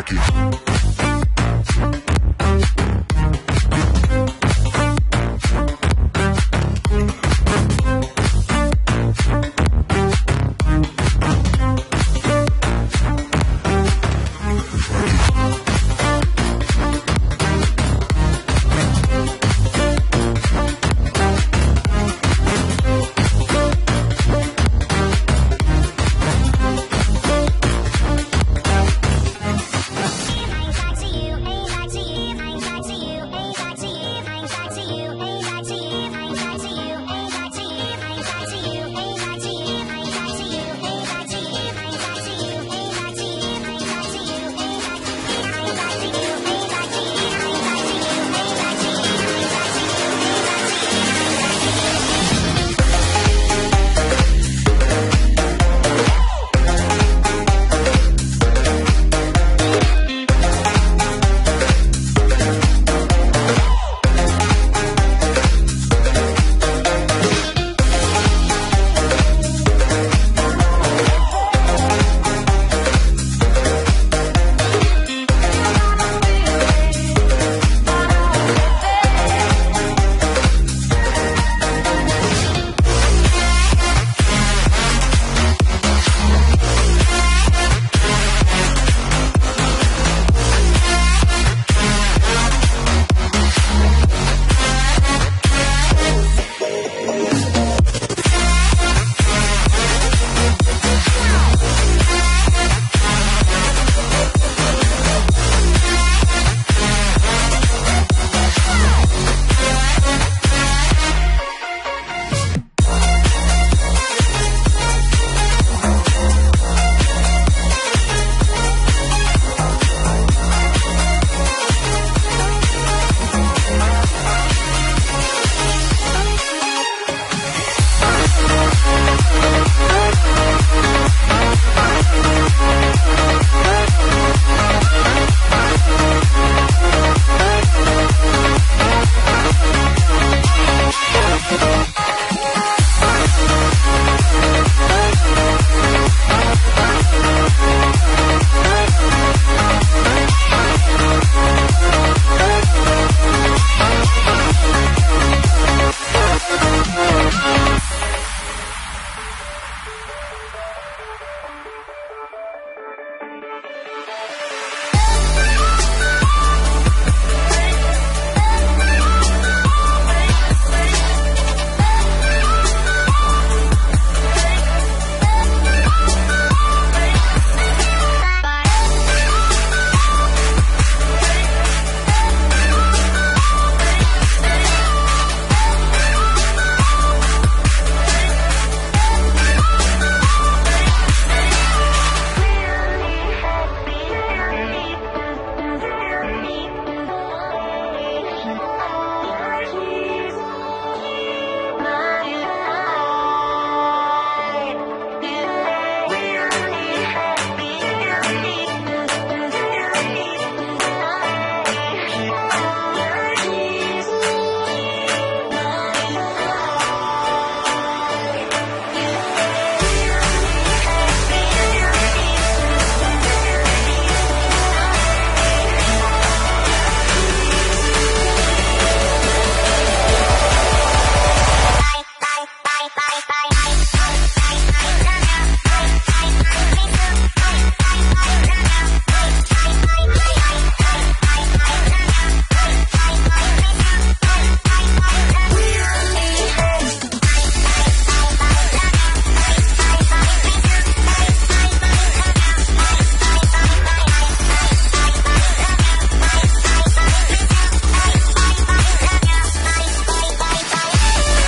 Rocket.